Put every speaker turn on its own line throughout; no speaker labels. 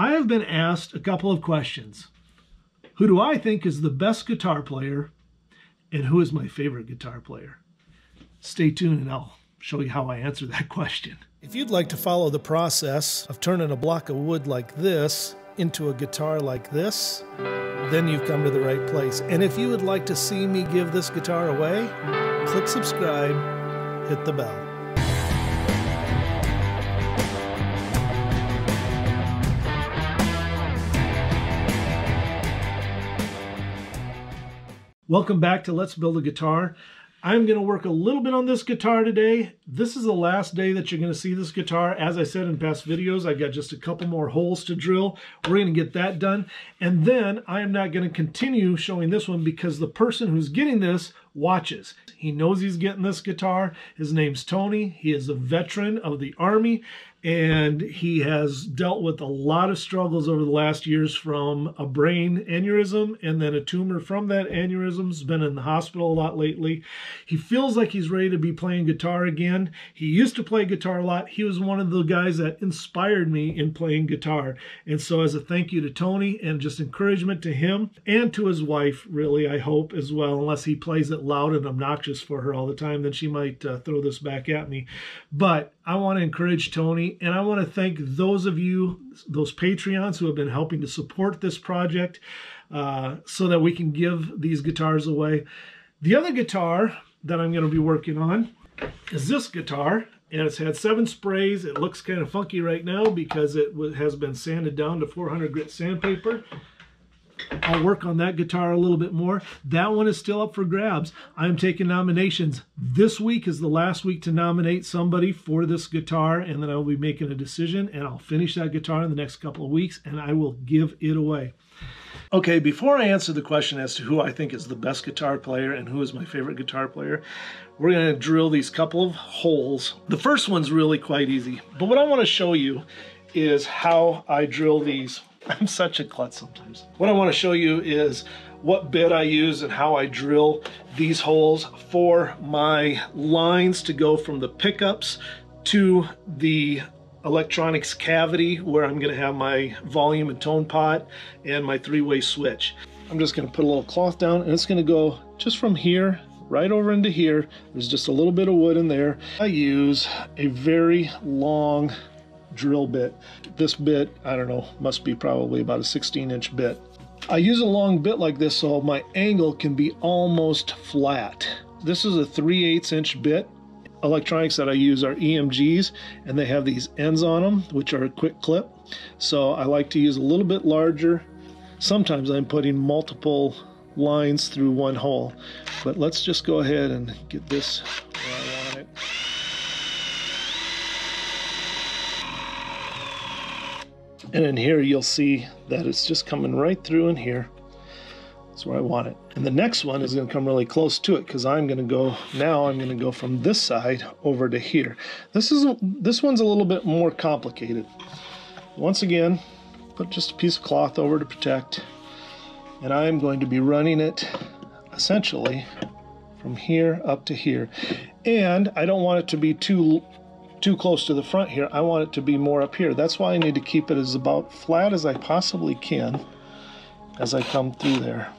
I have been asked a couple of questions. Who do I think is the best guitar player and who is my favorite guitar player? Stay tuned and I'll show you how I answer that question. If you'd like to follow the process of turning a block of wood like this into a guitar like this, then you've come to the right place. And if you would like to see me give this guitar away, click subscribe, hit the bell. Welcome back to Let's Build a Guitar. I'm going to work a little bit on this guitar today. This is the last day that you're going to see this guitar. As I said in past videos, I've got just a couple more holes to drill. We're going to get that done. And then I am not going to continue showing this one because the person who's getting this watches. He knows he's getting this guitar. His name's Tony. He is a veteran of the Army and he has dealt with a lot of struggles over the last years from a brain aneurysm and then a tumor from that aneurysm. He's been in the hospital a lot lately. He feels like he's ready to be playing guitar again. He used to play guitar a lot. He was one of the guys that inspired me in playing guitar. And so as a thank you to Tony and just encouragement to him and to his wife, really, I hope as well, unless he plays it loud and obnoxious for her all the time, then she might uh, throw this back at me. But I want to encourage Tony and I want to thank those of you, those Patreons who have been helping to support this project uh, so that we can give these guitars away. The other guitar that I'm going to be working on is this guitar and it's had seven sprays. It looks kind of funky right now because it has been sanded down to 400 grit sandpaper. I'll work on that guitar a little bit more. That one is still up for grabs. I'm taking nominations. This week is the last week to nominate somebody for this guitar, and then I'll be making a decision, and I'll finish that guitar in the next couple of weeks, and I will give it away. Okay, before I answer the question as to who I think is the best guitar player and who is my favorite guitar player, we're going to drill these couple of holes. The first one's really quite easy, but what I want to show you is how I drill these I'm such a klutz sometimes. What I want to show you is what bit I use and how I drill these holes for my lines to go from the pickups to the electronics cavity where I'm going to have my volume and tone pot and my three-way switch. I'm just going to put a little cloth down and it's going to go just from here right over into here. There's just a little bit of wood in there. I use a very long drill bit. This bit, I don't know, must be probably about a 16 inch bit. I use a long bit like this so my angle can be almost flat. This is a 3 8 inch bit. Electronics that I use are EMGs and they have these ends on them which are a quick clip. So I like to use a little bit larger. Sometimes I'm putting multiple lines through one hole. But let's just go ahead and get this where I want it. And in here, you'll see that it's just coming right through in here. That's where I want it. And the next one is going to come really close to it because I'm going to go, now I'm going to go from this side over to here. This is this one's a little bit more complicated. Once again, put just a piece of cloth over to protect. And I'm going to be running it essentially from here up to here. And I don't want it to be too too close to the front here. I want it to be more up here. That's why I need to keep it as about flat as I possibly can as I come through there.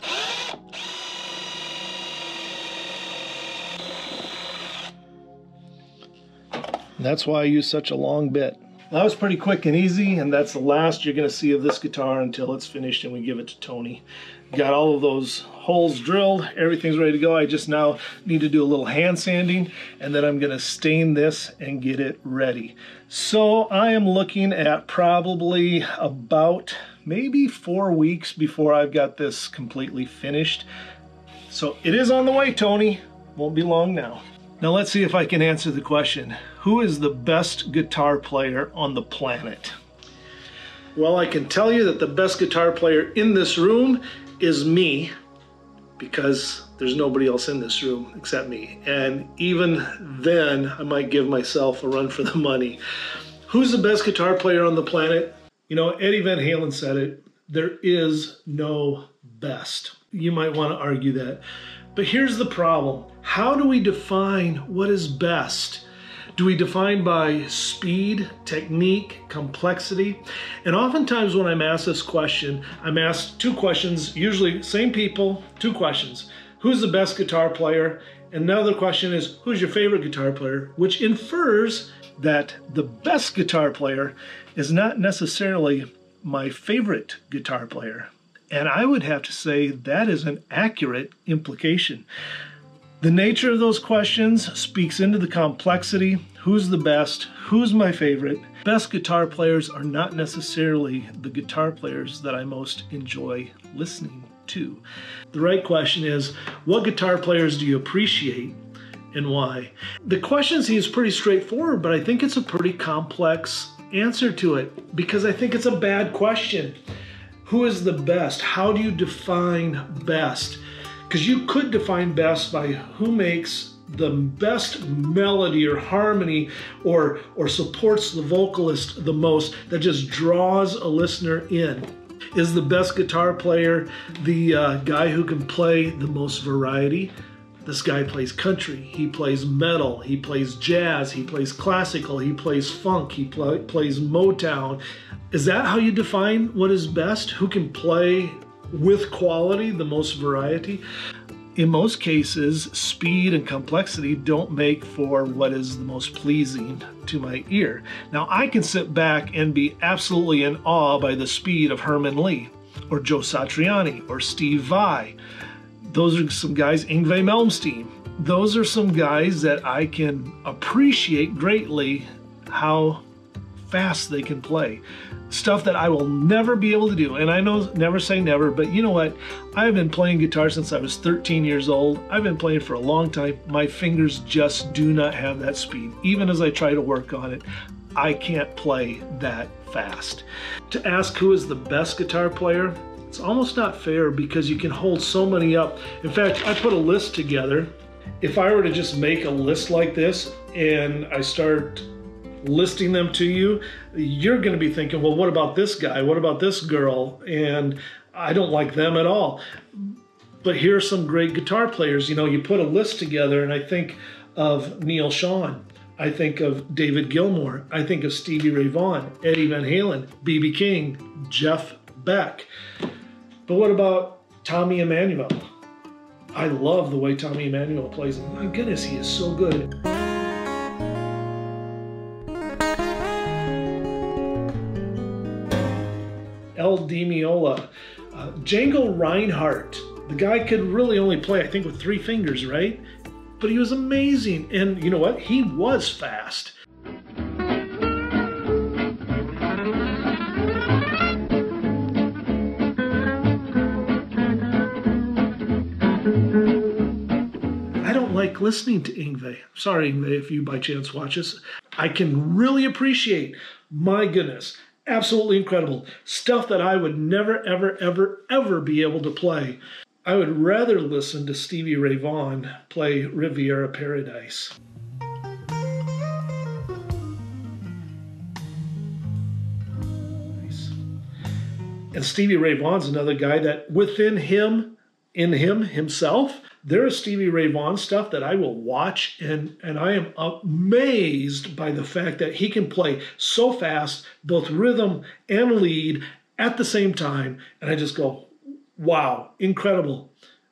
That's why I use such a long bit. That was pretty quick and easy, and that's the last you're going to see of this guitar until it's finished and we give it to Tony. Got all of those holes drilled, everything's ready to go. I just now need to do a little hand sanding, and then I'm to stain this and get it ready. So I am looking at probably about maybe four weeks before I've got this completely finished. So it is on the way, Tony. Won't be long now. Now let's see if I can answer the question. Who is the best guitar player on the planet? Well, I can tell you that the best guitar player in this room is me because there's nobody else in this room except me. And even then, I might give myself a run for the money. Who's the best guitar player on the planet? You know, Eddie Van Halen said it there is no best. You might want to argue that. But here's the problem how do we define what is best? Do we define by speed, technique, complexity? And oftentimes when I'm asked this question, I'm asked two questions, usually same people, two questions. Who's the best guitar player? And Another question is, who's your favorite guitar player? Which infers that the best guitar player is not necessarily my favorite guitar player. And I would have to say that is an accurate implication. The nature of those questions speaks into the complexity who's the best, who's my favorite. Best guitar players are not necessarily the guitar players that I most enjoy listening to. The right question is what guitar players do you appreciate and why? The question seems pretty straightforward, but I think it's a pretty complex answer to it because I think it's a bad question. Who is the best? How do you define best? Because you could define best by who makes the best melody or harmony or or supports the vocalist the most that just draws a listener in is the best guitar player the uh, guy who can play the most variety this guy plays country, he plays metal, he plays jazz, he plays classical, he plays funk, he play, plays Motown. Is that how you define what is best? Who can play with quality, the most variety? In most cases, speed and complexity don't make for what is the most pleasing to my ear. Now, I can sit back and be absolutely in awe by the speed of Herman Li or Joe Satriani, or Steve Vai those are some guys, Yngwie Malmsteen. Those are some guys that I can appreciate greatly how fast they can play. Stuff that I will never be able to do. And I know never say never, but you know what? I've been playing guitar since I was 13 years old. I've been playing for a long time. My fingers just do not have that speed. Even as I try to work on it, I can't play that fast. To ask who is the best guitar player, it's almost not fair because you can hold so many up. In fact, I put a list together. If I were to just make a list like this and I start listing them to you, you're going to be thinking, well, what about this guy? What about this girl? And I don't like them at all. But here are some great guitar players. You know, you put a list together, and I think of Neal Schon. I think of David Gilmour. I think of Stevie Ray Vaughan, Eddie Van Halen, B.B. King, Jeff Beck. But what about Tommy Emmanuel? I love the way Tommy Emmanuel plays. My goodness, he is so good. Al Di Meola, uh, Django Reinhardt. The guy could really only play, I think, with three fingers, right? But he was amazing. And you know what? He was fast. I don't like listening to Yngwie. Sorry, Yngwie, if you by chance watch this. I can really appreciate, my goodness, absolutely incredible stuff that I would never, ever, ever, ever be able to play. I would rather listen to Stevie Ray Vaughan play Riviera Paradise. And Stevie Ray Vaughan's another guy that within him, in him himself, there is Stevie Ray Vaughan stuff that I will watch, and, and I am amazed by the fact that he can play so fast, both rhythm and lead at the same time. And I just go, wow, incredible.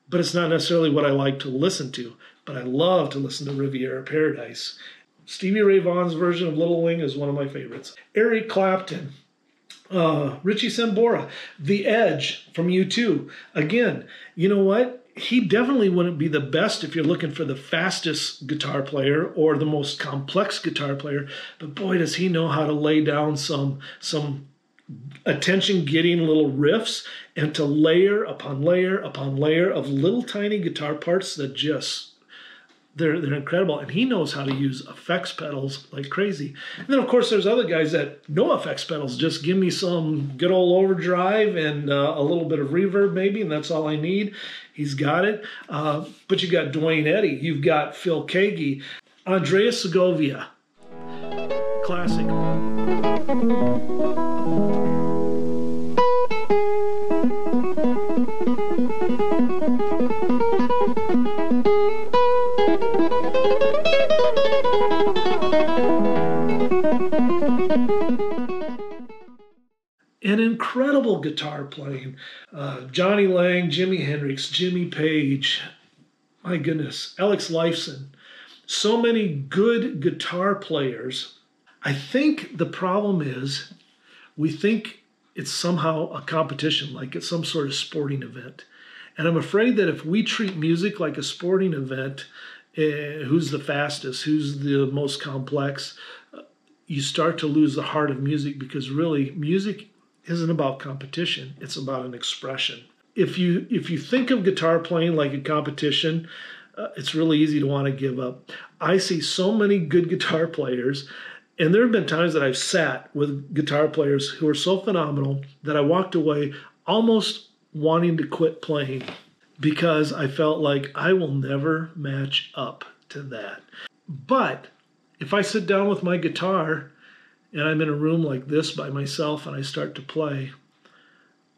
But it's not necessarily what I like to listen to, but I love to listen to Riviera Paradise. Stevie Ray Vaughan's version of Little Wing is one of my favorites. Eric Clapton, uh, Richie Sambora, The Edge from U2. Again, you know what? He definitely wouldn't be the best if you're looking for the fastest guitar player or the most complex guitar player but boy does he know how to lay down some some attention getting little riffs and to layer upon layer upon layer of little tiny guitar parts that just they're they're incredible. And he knows how to use effects pedals like crazy. And then of course there's other guys that no effects pedals just give me some good old overdrive and uh, a little bit of reverb maybe and that's all i need. He's got it. Uh, but you've got Duane Eddy. You've got phil keaggy andreas segovia. Classic An incredible guitar playing. Uh, Jonny Lang, Jimi Hendrix, Jimmy Page, my goodness, Alex Lifeson. So many good guitar players. I think the problem is we think it's somehow a competition, like it's some sort of sporting event. And I'm afraid that if we treat music like a sporting event, uh, who's the fastest, who's the most complex, uh, you start to lose the heart of music because really music isn't about competition, it's about an expression. If you if you think of guitar playing like a competition, uh, it's really easy to want to give up. I see so many good guitar players and there have been times that I've sat with guitar players who are so phenomenal that I walked away almost wanting to quit playing because I felt like I will never match up to that. But if I sit down with my guitar and I'm in a room like this by myself and I start to play,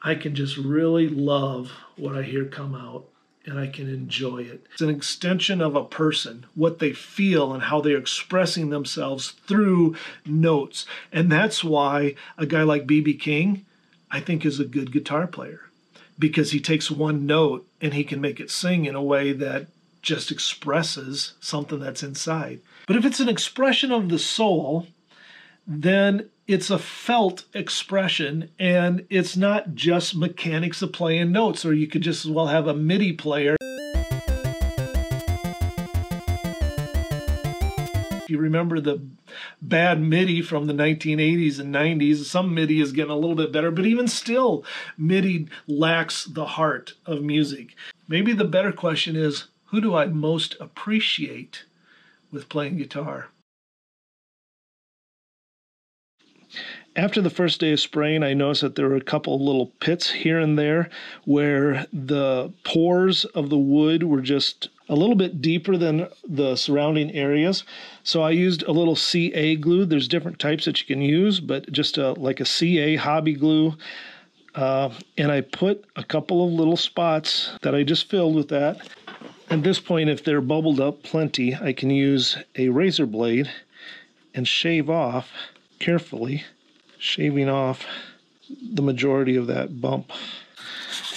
I can just really love what I hear come out and I can enjoy it. It's an extension of a person, what they feel and how they're expressing themselves through notes. And that's why a guy like B.B. King, I think, is a good guitar player because he takes one note and he can make it sing in a way that just expresses something that's inside. But if it's an expression of the soul, then it's a felt expression and it's not just mechanics of playing notes, or you could just as well have a MIDI player. Remember the bad MIDI from the 1980s and 90s, some MIDI is getting a little bit better, but even still, MIDI lacks the heart of music. Maybe the better question is who do I most appreciate with playing guitar? After the first day of spraying, I noticed that there were a couple little pits here and there where the pores of the wood were just a little bit deeper than the surrounding areas. So I used a little CA glue. There's different types that you can use, but just a, like a CA hobby glue. Uh, and I put a couple of little spots that I just filled with that. At this point, if they're bubbled up plenty, I can use a razor blade and shave off carefully shaving off the majority of that bump.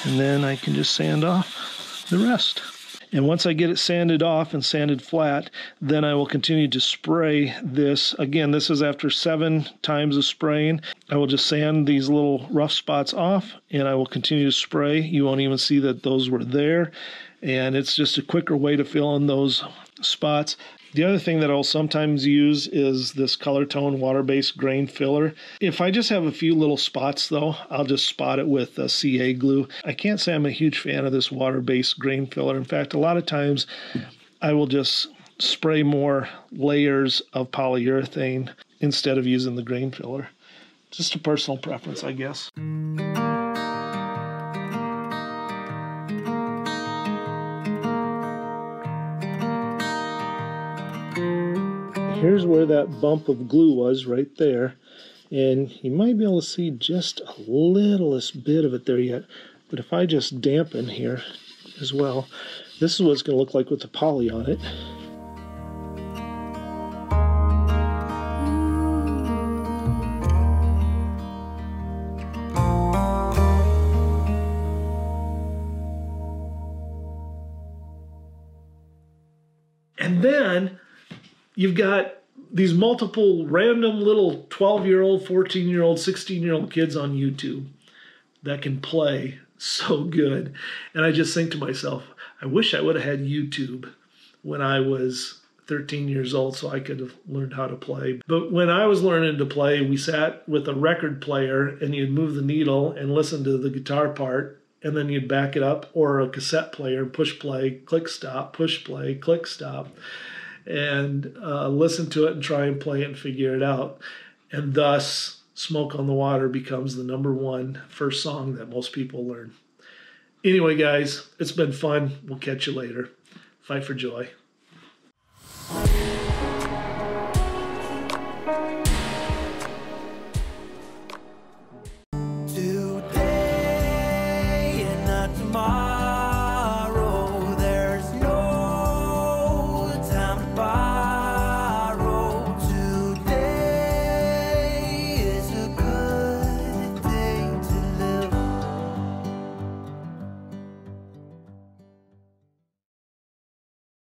And then I can just sand off the rest. And once I get it sanded off and sanded flat, then I will continue to spray this. Again, this is after seven times of spraying. I will just sand these little rough spots off and I will continue to spray. You won't even see that those were there. And it's just a quicker way to fill in those spots. The other thing that I'll sometimes use is this color tone water based grain filler. If I just have a few little spots though, I'll just spot it with uh, a CA glue. I can't say I'm a huge fan of this water based grain filler. In fact, a lot of times I will just spray more layers of polyurethane instead of using the grain filler. Just a personal preference, I guess. Here's where that bump of glue was right there. And you might be able to see just a littlest bit of it there yet. But if I just dampen here as well, this is what it's going to look like with the poly on it. And then you've got these multiple random little 12 year old, 14 year old, 16 year old kids on YouTube that can play so good. And I just think to myself, I wish I would have had YouTube when I was 13 years old so I could have learned how to play. But when I was learning to play, we sat with a record player and you'd move the needle and listen to the guitar part and then you'd back it up or a cassette player, push play, click stop, push play, click stop and uh, listen to it and try and play it and figure it out. And thus, Smoke on the Water becomes the number one first song that most people learn. Anyway, guys, it's been fun. We'll catch you later. Fight for joy.